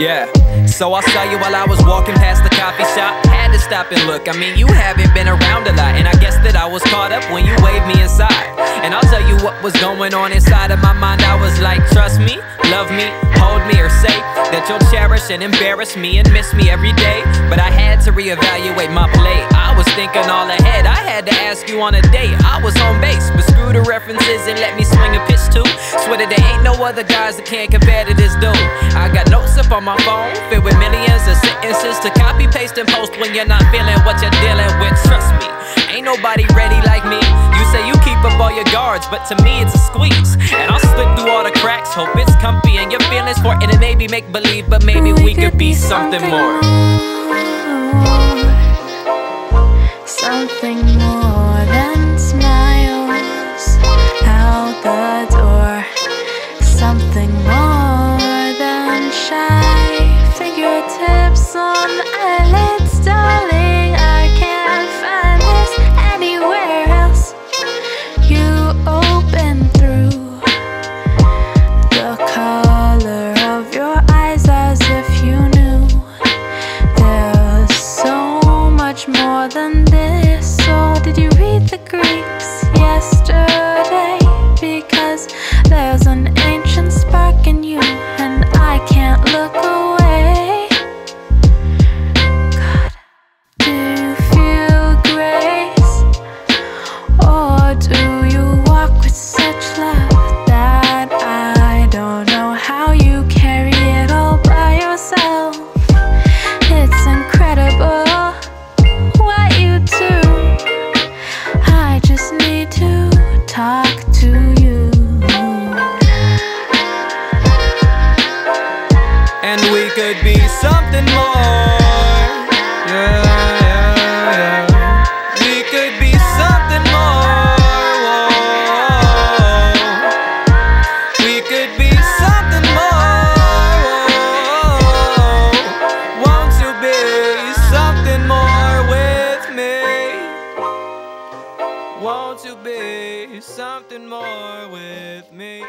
Yeah, so I saw you while I was walking past the coffee shop. Had to stop and look. I mean, you haven't been around a lot, and I guess that I was caught up when you waved me inside. And I'll tell you what was going on inside of my mind. I was like, trust me, love me, hold me, or say that you'll cherish and embarrass me and miss me every day. But I had to reevaluate my play. Thinking all ahead. I had to ask you on a date. I was on base, but screw the references and let me swing a pitch too. Swear that there ain't no other guys that can't compare to this dude. I got notes up on my phone filled with millions of sentences to copy, paste, and post when you're not feeling what you're dealing with. Trust me, ain't nobody ready like me. You say you keep up all your guards, but to me it's a squeeze. And I'll slip through all the cracks, hope it's comfy and your feelings for it. And maybe make believe, but maybe we, we could, could be something more. Could be something more. Yeah, Won't be something more with me?